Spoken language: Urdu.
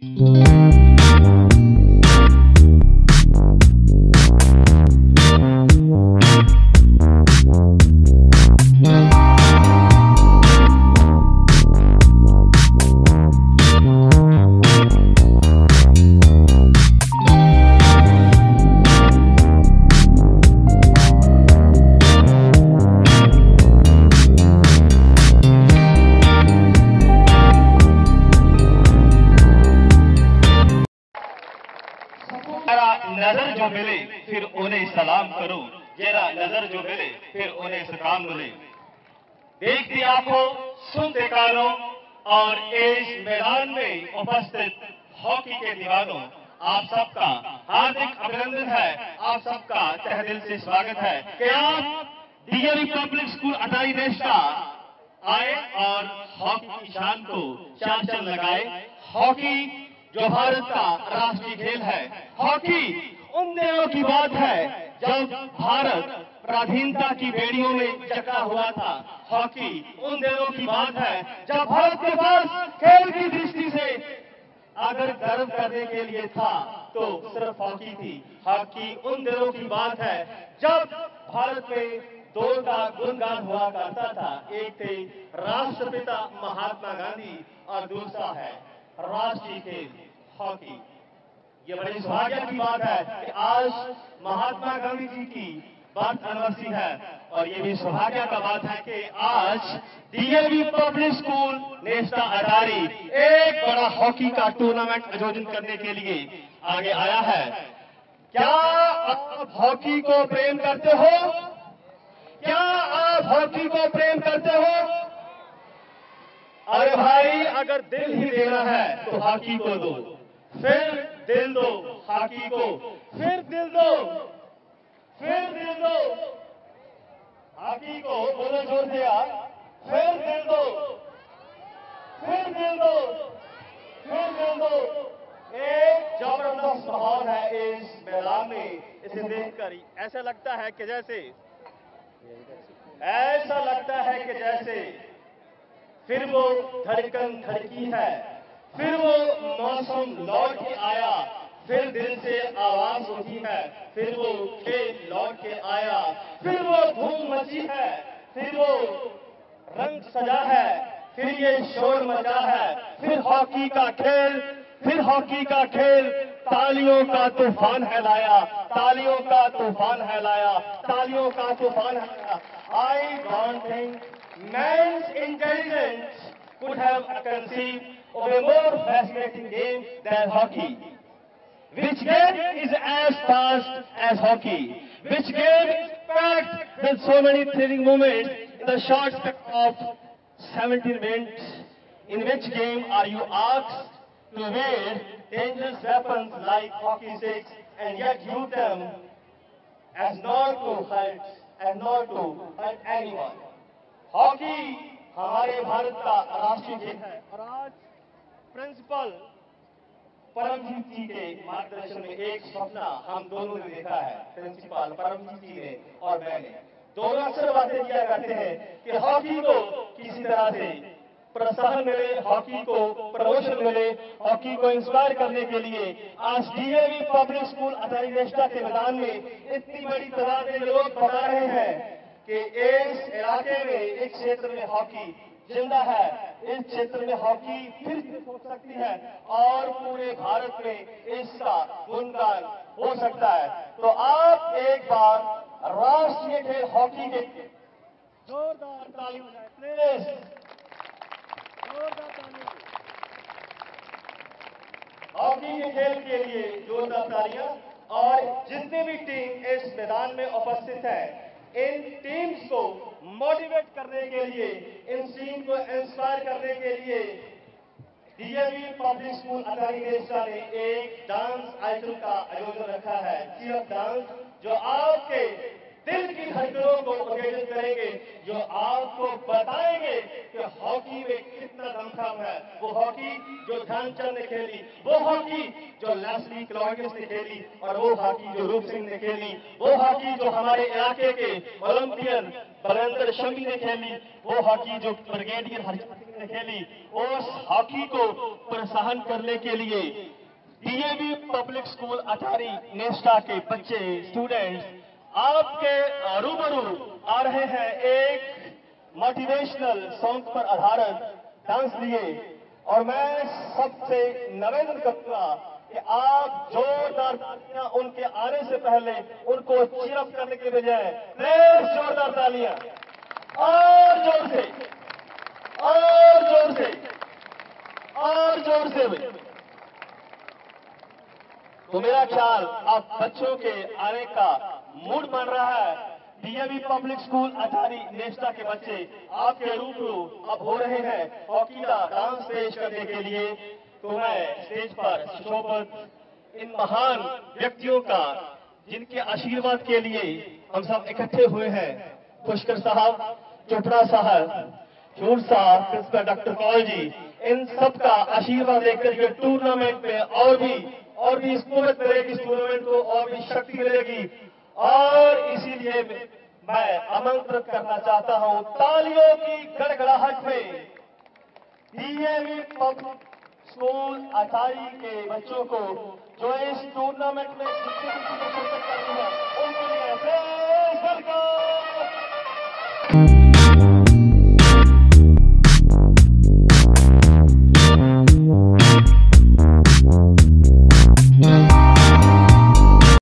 Yeah. کروں، جیرا نظر جو ملے، پھر انہیں سکام ملے دیکھتی آنکھوں سن دیکھانوں اور اس میدان میں اپستت ہاکی کے دیوانوں، آپ سب کا ہاردک ابھینندن ہے۔ آپ سب کا تہ دل سے سواگت ہے کہ آپ دیگری پبلک اسکول اٹائی دیشتہ آئے اور ہاکی کی شان کو چار چند لگائے۔ ہاکی جو بھارت کا راشٹری کھیل ہے۔ ہاکی ان دنوں کی بات ہے۔ جب بھارت پرادھینتا کی بیڑیوں میں جکا ہوا تھا، ہاکی، ان دنوں کی بات ہے، جب بھارت کے پاس کھیل کی درشتی سے اگر گرو کرنے کے لیے تھا، تو صرف ہاکی تھی۔ ہاکی ان دنوں کی بات ہے، جب بھارت میں دو کا گنگان ہوا کرتا تھا، ایک تھے راشٹر پتا مہاتما گاندھی اور دوسرا ہے راشٹری کھیل، ہاکی۔ یہ بڑی سواگت کی بات ہے کہ آج مہاتما گاندھی جی کی بات انورسی ہے اور یہ بھی سہاگیہ کا بات ہے کہ آج D L B public school نیشتا اداری ایک بڑا ہاکی کا ٹورنامنٹ آیوجن کرنے کے لیے آگے آیا ہے۔ کیا آپ ہاکی کو پریم کرتے ہو؟ کیا آپ ہاکی کو پریم کرتے ہو؟ ارے بھائی، اگر دل ہی دینا ہے تو ہاکی کو دو۔ پھر دل دو، خاکی کو۔ پھر دل دو، پھر دل دو۔ خاکی کو بولے جھوڑ دیا۔ پھر دل دو۔ پھر دل دو۔ پھر دل دو۔ ایک زبردست سبحان ہے اس میدان میں۔ اسے دیکھ کر ایسا لگتا ہے کہ جیسے، ایسا لگتا ہے کہ جیسے پھر وہ دھڑکن دھڑکی ہے۔ پھر وہ موسم لوٹ کے آیا، پھر دل سے آواز اٹھی ہے، پھر وہ کھیل لوٹ کے آیا، پھر وہ دھوم مچی ہے، پھر وہ رنگ سجا ہے، پھر یہ شور مچا ہے، پھر ہاکی کا کھیل، پھر ہاکی کا کھیل، تالیوں کا طوفان ہے لایا تالیوں کا طوفان ہے لایا تالیوں کا طوفان ہے لایا I don't think man's intelligence could have conceived of a more fascinating game than hockey. Which game is as fast as hockey? Which game is packed with so many thrilling moments in the short span of 17 minutes? In which game are you asked to wear dangerous weapons like hockey sticks and yet use them as not to hurt and not to hurt anyone? Principal Paramjit ji کے مارگدرشن میں ایک سپنا ہم دونوں نے دیکھا ہے پرنسپل پرمجیت جی نے اور میں نے دونوں اکثر باتیں کیا کرتے ہیں کہ ہاکی کو کسی طرح سے پروتساہن ملے ہاکی کو پروموشن ملے ہاکی کو انسپائر کرنے کے لیے آج D A V public school Attari نیشنا کے میدان میں اتنی بڑی تعداد میں لوگ بتا رہے ہیں کہ اس علاقے میں ایک کھیتر میں ہاکی زندہ ہے۔ اس چھیتر میں ہاکی پھر سے ہو سکتی ہے اور پورے بھارت میں اس کا گنگان ہو سکتا ہے۔ تو آپ ایک بار راشٹریہ کھیل ہاکی کے زوردار تعلیم پلیس زوردار تعلیم۔ ہاکی کے کھیل کے لیے زوردار تالیاں اور جتنی بھی ٹیم اس میدان میں اپسٹ ہے ان ٹیمز کو موٹیویٹ کرنے کے لیے، ان سین کو انسپائر کرنے کے لیے D A V public school اٹارٹا نے ایک ڈانس آئٹم کا آیوجن رکھا ہے۔ صرف ڈانس جو آپ کے دل کی خطروں کو متعدد کریں گے، جو آپ کو بتائیں گے کہ ہاکی میں کتنا دمخم ہے۔ وہ ہاکی جو دھیان چند نے کھیلی، وہ ہاکی جو لیسلی کلوگس نے کھیلی، اور وہ ہاکی جو روپ سنگھ نے کھیلی۔ وہ ہاکی جو ہمارے علاقے کے اولمپئن بلندر شمی نے کھیلی، وہ ہاکی جو بریگیڈیئر ہر نے کھیلی۔ اس ہاکی کو پرسہن کرنے کے لیے D A V public school Attari نیسٹا کے بچے اسٹوڈنٹس آپ کے روبرو آ رہے ہیں ایک موٹیویشنل سانگ پر آدھارت ڈانس لیے۔ اور میں سب سے نویدن کروں گا کہ آپ زوردار تالیاں ان کے آنے سے پہلے ان کو چیر اپ کرنے کے بجائے ریس زوردار تالیاں۔ اور زور سے۔ اور جور سے۔ اور جور سے۔ تو میرا خیال آپ بچوں کے آنے کا موڈ بن رہا ہے۔ D A V public school اٹھاری نیشتا کے بچے آپ کے روبرو اب ہو رہے ہیں اوکیلا ڈانس پیش کرنے کے لیے۔ تو میں اسٹیج پر شوبت ان مہان ویکتیوں کا، جن کے آشیرواد کے لیے ہم سب اکٹھے ہوئے ہیں پشکر صاحب، چوپڑا صاحب چور صاحب، پرنسپل ڈاکٹر کال جی ان سب کا آشیرواد لے کر یہ ٹورنامنٹ میں اور بھی اور بھی اس قوت ملے گی اس ٹورنامنٹ کو، اور بھی شکتی ملے گی۔ اور اسی لیے میں امنترت کرنا چاہتا ہوں تالیوں کی گڑ گڑاہٹ میں D M E public school اٹھائی کے بچوں کو جو اس ٹورنامنٹ میں ان کے لیے